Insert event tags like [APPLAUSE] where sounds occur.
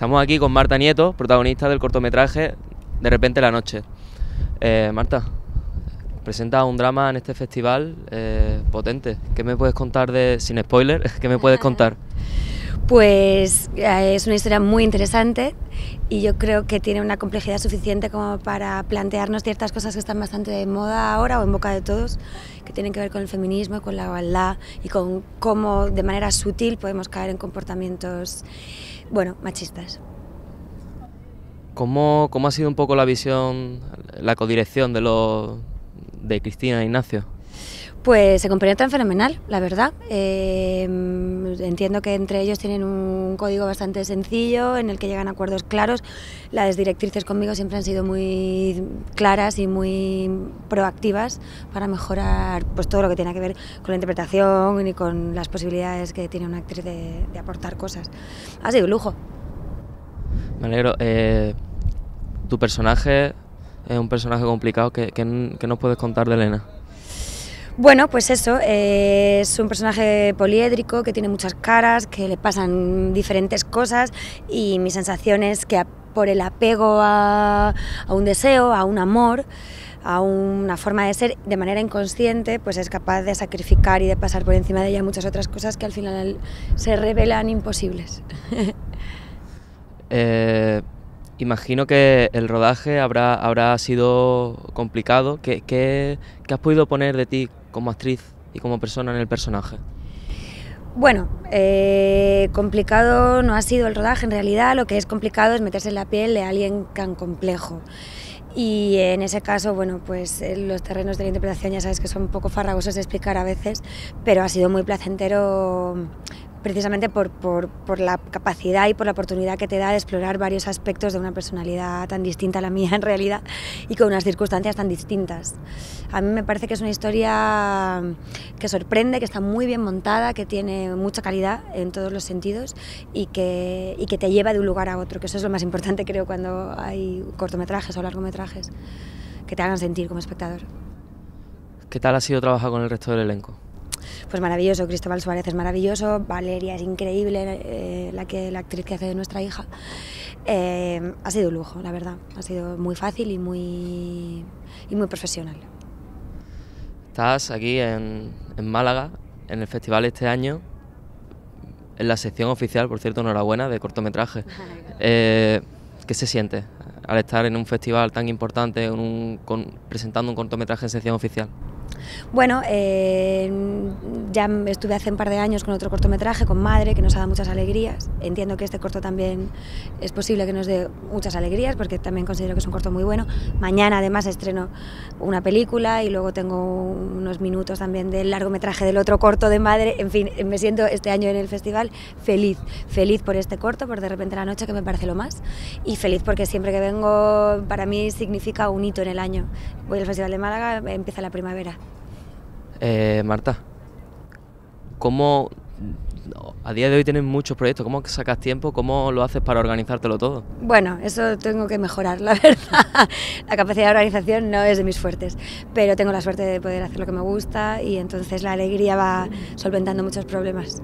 Estamos aquí con Marta Nieto, protagonista del cortometraje De repente la noche. Eh, Marta, presenta un drama en este festival eh, potente. ¿Qué me puedes contar de, sin spoiler, [LAUGHS] qué me puedes contar? [LAUGHS] Pues eh, es una historia muy interesante y yo creo que tiene una complejidad suficiente como para plantearnos ciertas cosas que están bastante de moda ahora o en boca de todos, que tienen que ver con el feminismo, con la igualdad y con cómo de manera sutil podemos caer en comportamientos, bueno, machistas. ¿Cómo, cómo ha sido un poco la visión, la codirección de, los, de Cristina e Ignacio? Pues se compenetran fenomenal, la verdad. Eh, entiendo que entre ellos tienen un código bastante sencillo en el que llegan a acuerdos claros. Las directrices conmigo siempre han sido muy claras y muy proactivas para mejorar pues, todo lo que tiene que ver con la interpretación y con las posibilidades que tiene una actriz de, aportar cosas. Ha sido un lujo. Me alegro. Eh, tu personaje es un personaje complicado. ¿Qué, qué, qué nos puedes contar de Elena? Bueno, pues eso, eh, es un personaje poliédrico que tiene muchas caras, que le pasan diferentes cosas y mi sensación es que por el apego a, un deseo, a un amor, a una forma de ser de manera inconsciente, pues es capaz de sacrificar y de pasar por encima de ella muchas otras cosas que al final se revelan imposibles. [LAUGHS] eh, imagino que el rodaje habrá, habrá sido complicado. ¿Qué, qué, qué has podido poner de ti como actriz y como persona en el personaje? Bueno, eh, complicado no ha sido el rodaje, en realidad lo que es complicado es meterse en la piel de alguien tan complejo. Y en ese caso, bueno, pues eh, los terrenos de la interpretación ya sabes que son un poco farragosos de explicar a veces, pero ha sido muy placentero precisamente por, por, por, la capacidad y por la oportunidad que te da de explorar varios aspectos de una personalidad tan distinta a la mía [LAUGHS] en realidad y con unas circunstancias tan distintas. A mí me parece que es una historia que sorprende, que está muy bien montada, que tiene mucha calidad en todos los sentidos y que, y que te lleva de un lugar a otro, que eso es lo más importante creo cuando hay cortometrajes o largometrajes, que te hagan sentir como espectador. ¿Qué tal ha sido trabajar con el resto del elenco? Pues maravilloso, Cristóbal Suárez es maravilloso, Valeria es increíble, eh, la, que, la actriz que hace de nuestra hija. Eh, ha sido un lujo, la verdad, ha sido muy fácil y muy, y muy profesional. Estás aquí en, en Málaga, en el festival este año, en la sección oficial, por cierto, enhorabuena, de cortometraje. Eh, ¿Qué se siente al estar en un festival tan importante, un, con, presentando un cortometraje en sección oficial? Bueno, eh, ya estuve hace un par de años con otro cortometraje, con Madre, que nos ha dado muchas alegrías. Entiendo que este corto también es posible que nos dé muchas alegrías, porque también considero que es un corto muy bueno. Mañana además estreno una película y luego tengo unos minutos también del largometraje del otro corto de Madre. En fin, me siento este año en el festival feliz, feliz por este corto, por De repente la noche, que me parece lo más, y feliz porque siempre que vengo, para mí significa un hito en el año. Voy al Festival de Málaga, empieza la primavera. Eh, Marta, ¿cómo a día de hoy tienes muchos proyectos? ¿Cómo sacas tiempo? ¿Cómo lo haces para organizártelo todo? Bueno, eso tengo que mejorar, la [LAUGHS] verdad. La capacidad de organización no es de mis fuertes, pero tengo la suerte de poder hacer lo que me gusta y entonces la alegría va solventando muchos problemas.